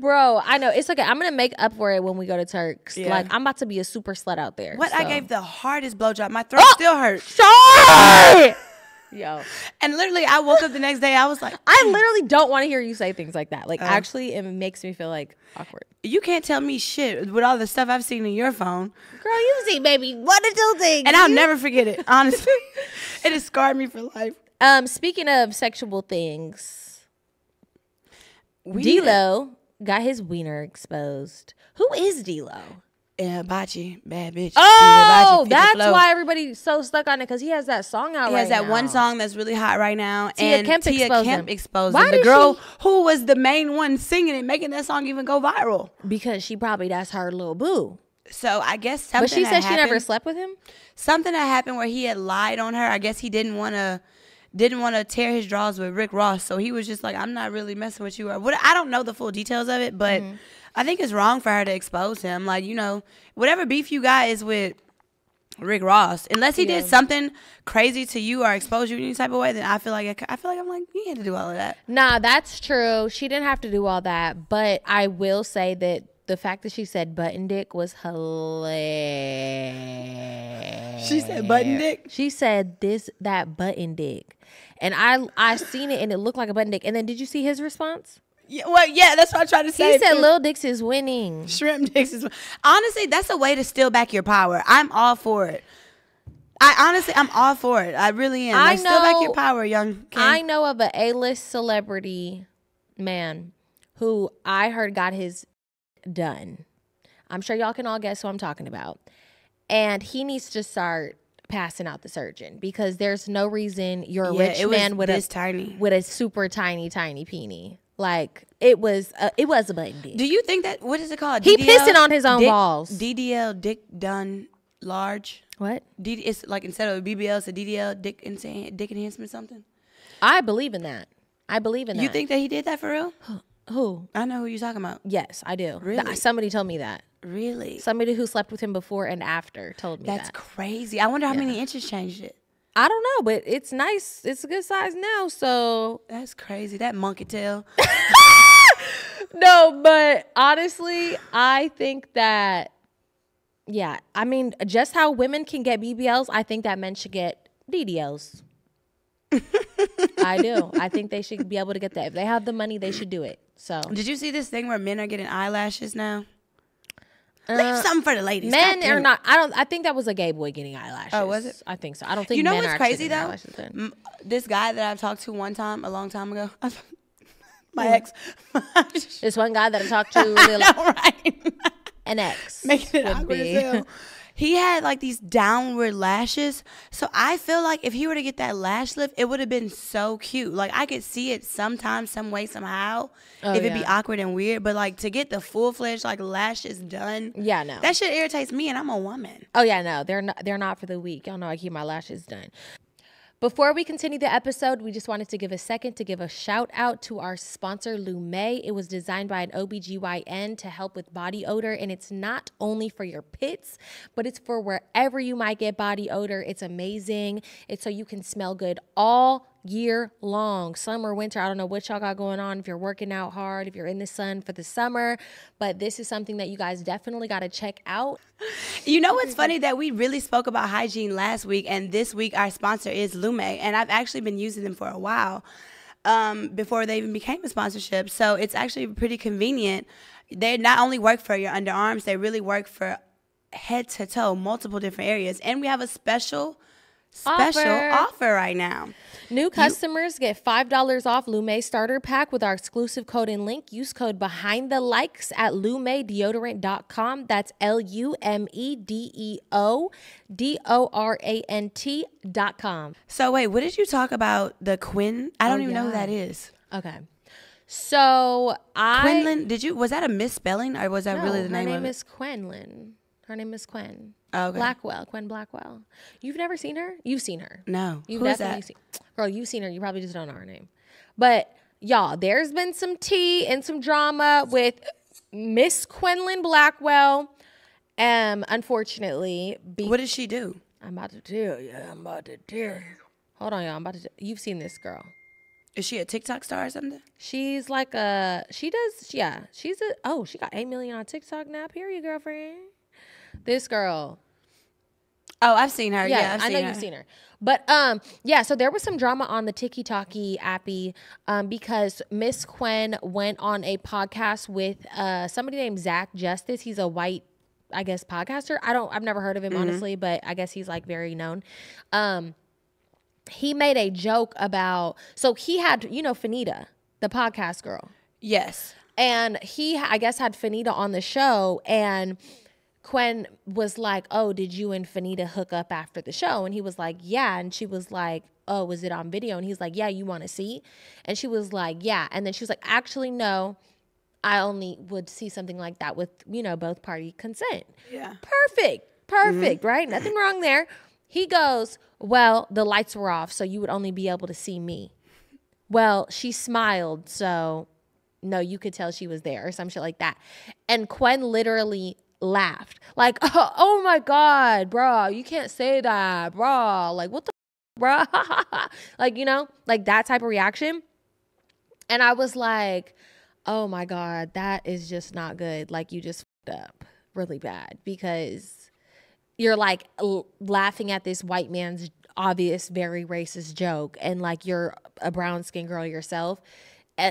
Bro, I know. It's okay. I'm gonna make up for it when we go to Turks. Yeah. Like I'm about to be a super slut out there. What I gave the hardest blowjob. My throat oh, still hurts. Sorry! Yo. And literally, I woke up the next day. I was like, I literally don't want to hear you say things like that. Like actually it makes me feel like awkward. you can't tell me shit with all the stuff I've seen in your phone, Girl, you see, baby, one or two things. and I'll never forget it. Honestly, it has scarred me for life. um, speaking of sexual things, We need a- D-Lo got his wiener exposed. Who is D-Lo? Yeah, Bachi, bad bitch. Oh, Hibachi, that's why everybody's so stuck on it because he has that song out He right has that one song that's really hot right now, Tia and Kemp Tia exposed Kemp him. exposed Why him. The girl she- who was the main one singing it, making that song even go viral. because she probably that's her little boo. So I guess something. But she said she never slept with him. something that happened where he had lied on her. I guess he didn't want to didn't want to tear his draws with Rick Ross, so he was just like, "I'm not really messing with you." Or what? I don't know the full details of it, but Mm-hmm. I think it's wrong for her to expose him. Like you know, whatever beef you got is with. Rick Ross, unless he did something crazy to you or expose you in any type of way, then I feel like I feel like I'm like you had to do all of that. Nah, that's true. She didn't have to do all that, but I will say that the fact that she said button dick was hilarious. She said button dick? She said this that button dick, and I I seen it and it looked like a button dick. And then did you see his response? Yeah, well, yeah, that's what I tried to say. He said too. Lil Dix is winning. shrimp dicks is honestly that's a way to steal back your power. I'm all for it. I honestly, I'm all for it. I really am. I Like, steal back your power, young. King. I know of a A-list celebrity man who I heard got his done. I'm sure y'all can all guess who I'm talking about. And he needs to start passing out the surgeon because there's no reason you're a Yeah, rich man with a tiny. with a super tiny tiny peenie. Like it was a, it was a button dick. Do you think that what is it called? He DDL? pissing on his own Dick- balls. DDL, dick done large. what? D, it's like instead of BBL, it's a DDL, dick ensa- dick enhancement something. I believe in that. I believe in that. You think that he did that for real? who? I know who you're talking about. Yes, I do. Really? Somebody told me that. Really? Somebody who slept with him before and after told me that. That's that. crazy. I wonder how many inches changed it. I don't know, but it's nice. It's a good size now. So That's crazy. That monkey tail. no, but honestly, I think that yeah. I mean, just how women can get BBLs, I think that men should get DDLs. I do. I think they should be able to get that. If they have the money, they should do it. So Did you see this thing where men are getting eyelashes now? Uh, Leave something for the ladies. men are not. I don't. I think that was a gay boy getting eyelashes. Oh, was it? I think so. I don't think You know what's crazy though? M- This guy that I've talked to one time, a long time ago, my ex, This one guy that I talked to, really like, right? an ex, Making it awkward be. as hell. He had like these downward lashes, so I feel like if he were to get that lash lift, it would have been so cute. Like I could see it sometimes, some way, somehow. Oh, if it'd be awkward and weird, but like to get the full fledged like lashes done, Yeah, no. that shit irritates me, and I'm a woman. Oh yeah, no, they're not. They're not for the weak. Y'all know I keep my lashes done. Before we continue the episode, we just wanted to give a second to give a shout out to our sponsor, Lume. It was designed by an OBGYN to help with body odor, and it's not only for your pits, but it's for wherever you might get body odor. It's amazing. It's so you can smell good all year long. Summer, winter, I don't know what y'all got going on. If you're working out hard, if you're in the sun for the summer, but this is something that you guys definitely got to check out. You know what's funny that we really spoke about hygiene last week, and this week our sponsor is Lume, and I've actually been using them for a while um, before they even became a sponsorship. So it's actually pretty convenient. They not only work for your underarms, they really work for head to toe, multiple different areas, and we have a special special Offer. offer right now. New customers get $5 off Lume starter pack with our exclusive code and link. Use code behind the likes at lumedeodorant.com. That's L U M E D E O D O R A N T.com. So wait, what did you talk about? The Quinn? I don't Oh, even know who that is. Okay. So I. Quinlan? Did you? Was that a misspelling or was that No, really the name, name of it? is Quenlin. Her name is Quen. Oh, okay. Blackwell. Quen Blackwell. You've never seen her? You've seen her. No. You've Who is definitely that? seen Girl, you've seen her. You probably just don't know her name. But y'all, there's been some tea and some drama with Miss Quenlin Blackwell. Um, unfortunately, be- What did she do? I'm about to tell you. I'm about to tell you. Hold on, y'all. I'm about to. You've seen this girl. Is she a TikTok star or something? She's like a. She does. Yeah, she's a. Oh, she got eight million on TikTok now. Period, girlfriend. This girl. Oh, I've seen her. Yeah, Yeah, I've I seen know her. you've seen her. But um, yeah, so there was some drama on the Tiki Talkie appy um, because Miss Quen went on a podcast with uh somebody named Zach Justice. He's a white, I guess, podcaster. I don't I've never heard of him honestly, but I guess he's like very known. Um he made a joke about so he had, you know, Fanita, the podcast girl Yes. and he i guess had fanita on the show and Quen was like, "Oh, did you and Fanita hook up after the show?" And he was like, "Yeah." And she was like, "Oh, was it on video?" And he's like, "Yeah, you want to see?" And she was like, "Yeah." And then she was like, "Actually, no. I only would see something like that with, you know, both party consent." Yeah. Perfect. Perfect, mm-hmm. right? Nothing wrong there. He goes, "Well, the lights were off, so you would only be able to see me." Well, she smiled, so no, you could tell she was there or some shit like that. And Quen literally laughed. Like, oh, oh my God, bro, you can't say that, bro. Like, what the bro? like, you know, like that type of reaction. And I was like, oh my God, that is just not good. Like, you just up really bad because you're like laughing at this white man's obvious, very racist joke, and like you're a brown skinned girl yourself.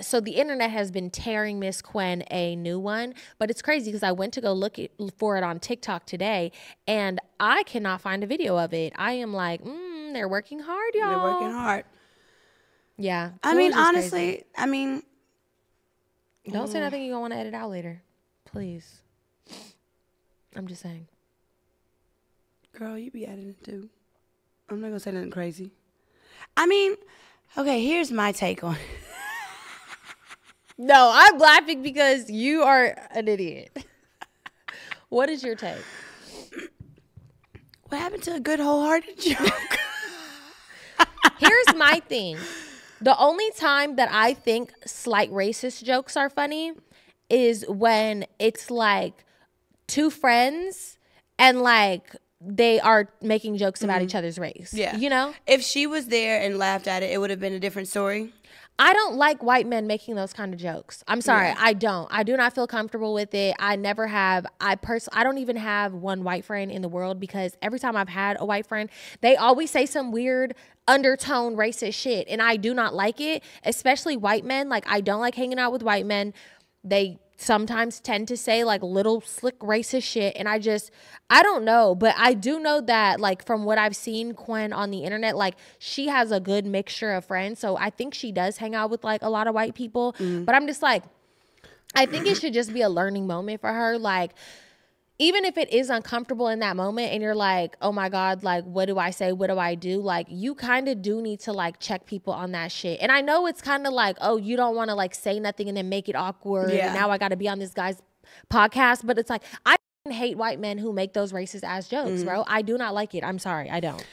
So the internet has been tearing Miss Quinn a new one, but it's crazy because I went to go look it, for it on TikTok today, and I cannot find a video of it. I am like, mm, they're working hard, y'all. They're working hard. Yeah. I mean, honestly, crazy. I mean, don't say nothing you don't want to edit out later, please. I'm just saying. girl, you be editing too. I'm not gonna say nothing crazy. I mean, okay, here's my take on it. No, I'm laughing because you are an idiot. what is your take? What happened to a good wholehearted joke? Here's my thing. The only time that I think slight racist jokes are funny is when it's like two friends and like they are making jokes about mm-hmm. each other's race. Yeah. You know? if she was there and laughed at it, it would have been a different story. I don't like white men making those kind of jokes. I'm sorry, I don't. I do not feel comfortable with it. I never have. I pers- I don't even have one white friend in the world because every time I've had a white friend, they always say some weird undertone racist shit, and I do not like it. Especially white men. Like I don't like hanging out with white men. They sometimes tend to say like little slick racist shit and I just I don't know but I do know that like from what I've seen Quinn on the internet like she has a good mixture of friends so I think she does hang out with like a lot of white people mm. but I'm just like I think it should just be a learning moment for her like even if it is uncomfortable in that moment and you're like, oh my God, like, what do I say? What do I do? Like, you kind of do need to like check people on that shit. And I know it's kind of like, oh, you don't want to like say nothing and then make it awkward. Yeah. Now I got to be on this guy's podcast. But it's like, I hate white men who make those racist ass jokes, bro. Mm-hmm. I do not like it. I'm sorry. I don't.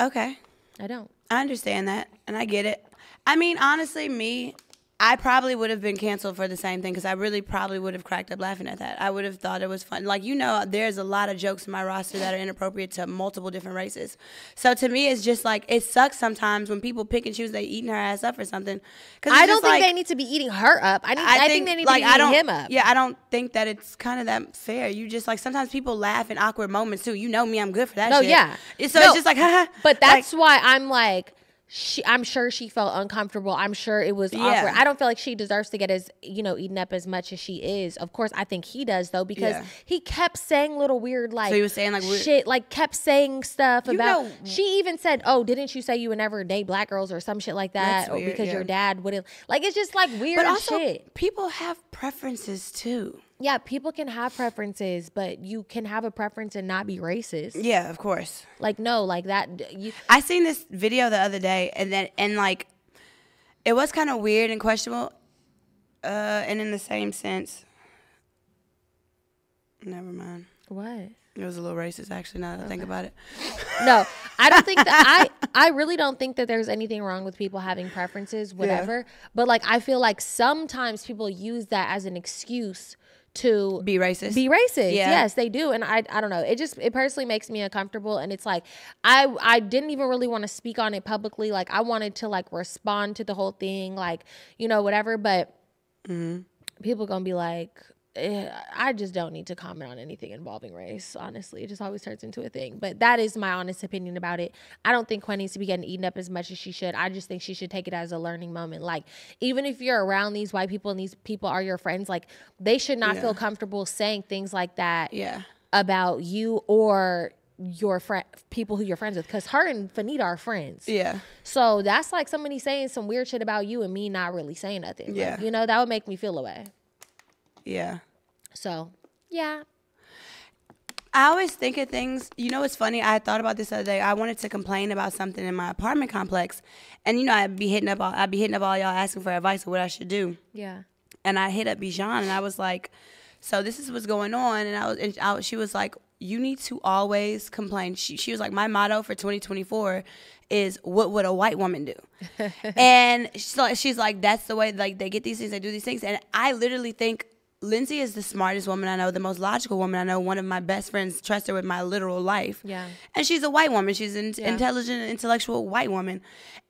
Okay. I don't. I understand that, and I get it. I mean, honestly, me, I probably would have been canceled for the same thing because I really probably would have cracked up laughing at that. I would have thought it was fun. Like you know, there's a lot of jokes in my roster that are inappropriate to multiple different races. So to me, it's just like it sucks sometimes when people pick and choose they eating her ass up or something. Cause I don't think like- they need to be eating her up. I, need, I, think, they need to be I eating him up. Yeah, I don't think that it's kind of that fair. You just like sometimes people laugh in awkward moments too. You know me, I'm good for that. No, shit. yeah. So No, it's just like, But that's why I'm like, she I'm sure she felt uncomfortable. I'm sure it was Yeah. awkward. I don't feel like she deserves to get as you know eaten up as much as she is. Of course, I think he does though because Yeah. he kept saying little weird like so he was saying, like, weird- shit, like kept saying stuff You about. know- she even said, "Oh, didn't you say you would never date black girls or some shit like that? Or weird, because your dad wouldn't like it's just like weird But also, shit." people have preferences too. Yeah, people can have preferences, but you can have a preference and not be racist. Yeah, of course. Like no, like that. You I seen this video the other day, and then and like, it was kind of weird and questionable, uh, and in the same sense. Never mind. what? It was a little racist, actually. Now that I think about it. No, I don't think that I I really don't think that there's anything wrong with people having preferences, whatever. But like I feel like sometimes people use that as an excuse to Be racist. be racist. Yeah. Yes, they do. And I I don't know. It just it personally makes me uncomfortable and it's like I I didn't even really want to speak on it publicly. Like I wanted to like respond to the whole thing, like, you know, whatever, but mm-hmm. people gonna be like Eh, I just don't need to comment on anything involving race. Honestly, it just always turns into a thing. But that is my honest opinion about it. I don't think Quinn needs to be getting eaten up as much as she should. I just think she should take it as a learning moment. Like even if you're around these white people and these people are your friends, like they should not feel comfortable saying things like that yeah. about you or your friend people who you're friends with because her and Fanita are friends. Yeah. So that's like somebody saying some weird shit about you and me not really saying nothing. Like, Yeah. you know, that would make me feel away. Yeah. So, yeah. I always think of things. You know, it's funny. I thought about this the other day. I wanted to complain about something in my apartment complex, and you know, I'd be hitting up. All, I'd be hitting up all y'all asking for advice of what I should do. Yeah. And I hit up Bijan, and I was like, "So this is what's going on." And I was, and I, she was like, "You need to always complain." She, she was like, "My motto for 2024 is what would a white woman do?" and she's like, she's like, "That's the way. Like they get these things, they do these things." And I literally think Lindsay is the smartest woman I know, the most logical woman I know. One of my best friends trust her with my literal life. Yeah. And she's a white woman. She's an intelligent, intellectual white woman.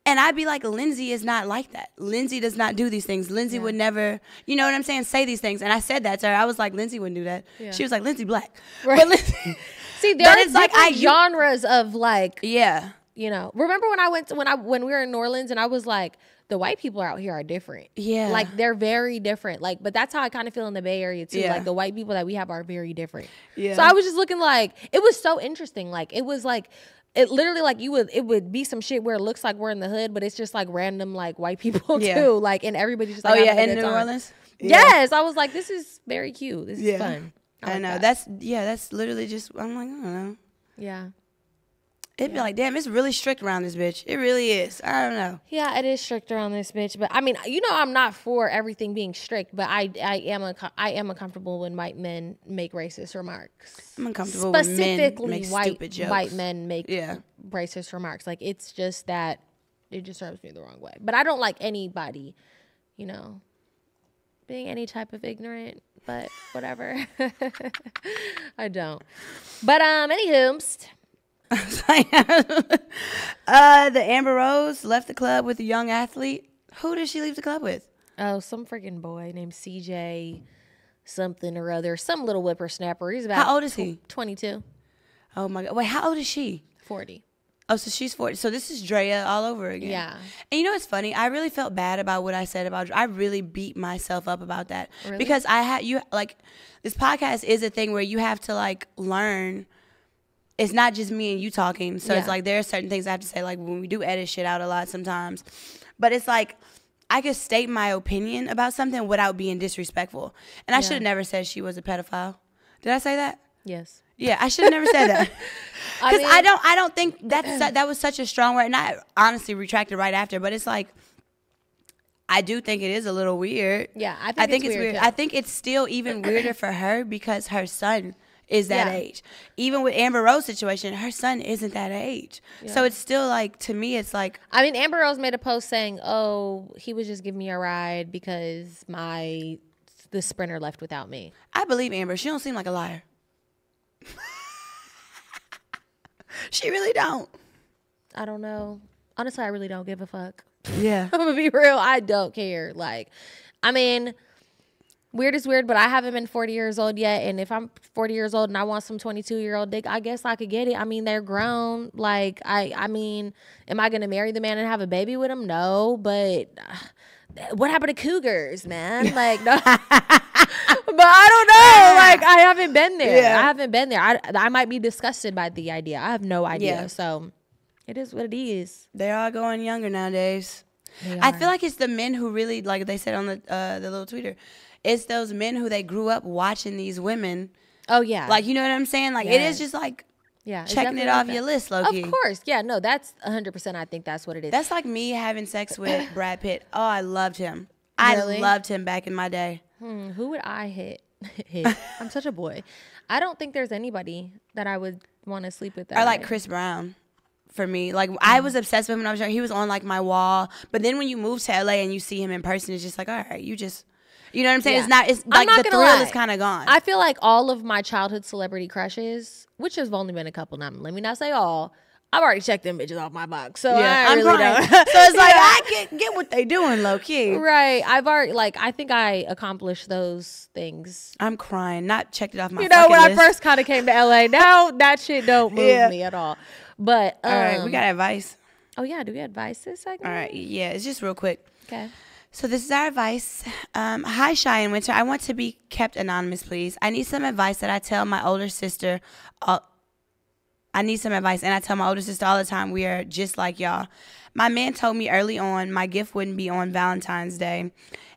And I'd be like, Lindsay is not like that. Lindsay does not do these things. Lindsay would never, you know what I'm saying, say these things. And I said that to her. I was like, Lindsay wouldn't do that. Yeah. She was like, Lindsay black. Right. But Lindsay, See, there's like like I- genres of like, yeah. you know. Remember when I went to, when I when we were in New Orleans and I was like, the white people out here are different. Yeah. Like they're very different. Like, but that's how I kind of feel in the Bay Area too. Yeah. Like the white people that we have are very different. Yeah. So I was just looking like it was so interesting. Like it was like it literally like you would it would be some shit where it looks like we're in the hood, but it's just like random like white people Yeah. too. Like and everybody's just like, Oh, yeah, in New time. Orleans? Yes, I was like, this is very cute. This is Yeah. fun. I, like know. that. That's, yeah, that's literally just, I'm like, I don't know. yeah. It'd be like, damn, it's really strict around this bitch. It really is. I don't know. Yeah, it is strict around this bitch, but I mean, you know, I'm not for everything being strict, but I, I am a, I am uncomfortable when white men make racist remarks. I'm uncomfortable when men Specifically, make white stupid jokes. white men make Yeah. racist remarks. Like it's just that it just serves me the wrong way. But I don't like anybody, you know, being any type of ignorant. But whatever, I don't. But um, any anywho, uh, the Amber Rose left the club with a young athlete. Who did she leave the club with? Oh, some freaking boy named CJ something or other. Some little whippersnapper. He's about How old is he? 22, Oh my god! Wait, how old is she? 40. Oh, so she's forty. So this is Drea all over again. Yeah. And you know what's funny? I really felt bad about what I said about. I really beat myself up about that Really? because I had you like this podcast is a thing where you have to like learn. It's not just me and you talking. So it's like there are certain things I have to say. Like when we do edit shit out a lot sometimes, but it's like. I could state my opinion about something without being disrespectful. And I should have never said she was a pedophile. Did I say that? Yes. Yeah, I should have never said that. Because I, mean- don't, I don't think that's that was such a strong word. And I honestly retracted right after. But it's like, I do think it is a little weird. Yeah, I think I think it's it's, weird, weird. I think it's still even weirder for her because her son is that Yeah. age. Even with Amber Rose situation, her son isn't that age. So it's still like to me, it's like I mean, Amber Rose made a post saying, "Oh, he was just giving me a ride because my the sprinter left without me." I believe Amber. She don't seem like a liar. she really don't. I don't know. Honestly, I really don't give a fuck. Yeah. I'm gonna be real. I don't care. Like, I mean, weird is weird, but I haven't been 40 years old yet. And if I'm 40 years old and I want some 22 year old dick, I guess I could get it. I mean, they're grown. Like, I, I mean, am I gonna marry the man and have a baby with him? No, but. What happened to cougars, man? Like, no. but I don't know. Like, I haven't been there. Yeah. I haven't been there. I, I might be disgusted by the idea. I have no idea. Yeah. So, it is what it is. They're all going younger nowadays. They I feel like it's the men who really, like they said on the uh, the little tweeter, it's those men who they grew up watching these women. Oh yeah. Like, you know what I'm saying? Like, it is just like yeah. checking it off like your list, low key. Of course. Yeah. No, that's 100. percent I think that's what it is. That's like me having sex with Brad Pitt. Oh, I loved him. I loved him back in my day. Hmm, who would I hit? hit. I'm such a boy. I don't think there's anybody that I would want to sleep with. That I like. Chris Brown for me. Like I Mm. was obsessed with him when I was young. He was on like my wall. But then when you move to LA and you see him in person, it's just like, all right, you just you know what I'm saying? It's not it's like not the thrill lie. is kinda gone. I feel like all of my childhood celebrity crushes, which has only been a couple now. Let me not say all. I've already checked them bitches off my box, so yeah, I I'm really crying. don't. so it's like Yeah. I get get what they doing low key. right. I've already like I think I accomplished those things. I'm crying. Not checked it off my You know, when fucking I first kind of came to LA, now that shit don't move Yeah. me at all. But um, All right, we got advice. Oh yeah, do we have advice this segment? All right, yeah, it's just real quick. Okay. So this is our advice. Um, Hi, Chy and Winter. I want to be kept anonymous, please. I need some advice that I tell my older sister. All, I need some advice, and I tell my older sister all the time. We are just like y'all. My man told me early on my gift wouldn't be on Valentine's Day,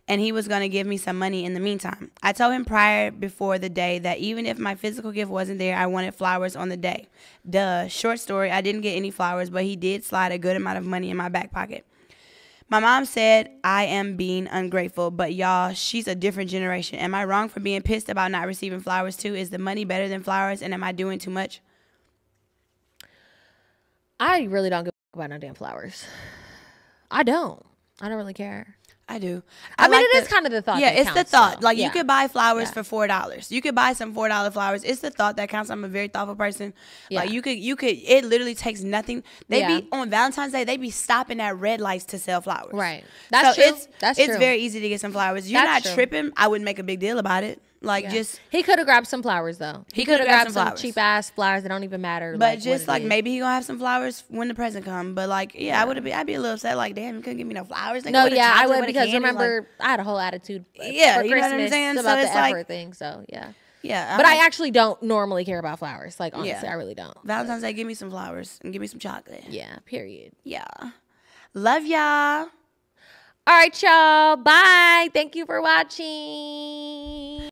and he was going to give me some money in the meantime. I told him prior before the day that even if my physical gift wasn't there, I wanted flowers on the day. Duh. Short story. I didn't get any flowers, but he did slide a good amount of money in my back pocket. My mom said I am being ungrateful, but y'all, she's a different generation. Am I wrong for being pissed about not receiving flowers too? Is the money better than flowers? And am I doing too much? I really don't give about no damn flowers. I don't. I don't really care. I do. I, mean, like it is the- kind of the thought. Yeah, it's the thought. though. Like Yeah. you could buy flowers Yeah. for four dollars. You could buy some four dollar flowers. It's the thought that counts. I'm a very thoughtful person. Yeah. Like you could, you could. It literally takes nothing. They Yeah. be on Valentine's Day. They be stopping at red lights to sell flowers. Right. That's so true. It's, That's it's true. very easy to get some flowers. You're That's not true. tripping. I wouldn't make a big deal about it. Like Yeah. just. he could have grabbed some flowers though. He He could coulda grabbed grabbed some some cheap ass flowers that don't even matter. But like, just like maybe he gonna have some flowers when the present come. But like, yeah, I would be. I'd be a little upset. Like, damn, you couldn't give me no flowers. Nigga, No, yeah, I would because candy, like- remember I had a whole attitude. uh, Yeah, for you know what I'm Christmas saying? So about it's the like- thing. So yeah, yeah, but I- I actually don't normally care about flowers. Like honestly, Yeah. I really don't. Valentine's Day, give me some flowers and give me some chocolate. Yeah. Period. Yeah. Love y'all. All right, y'all. Bye. Thank you for watching.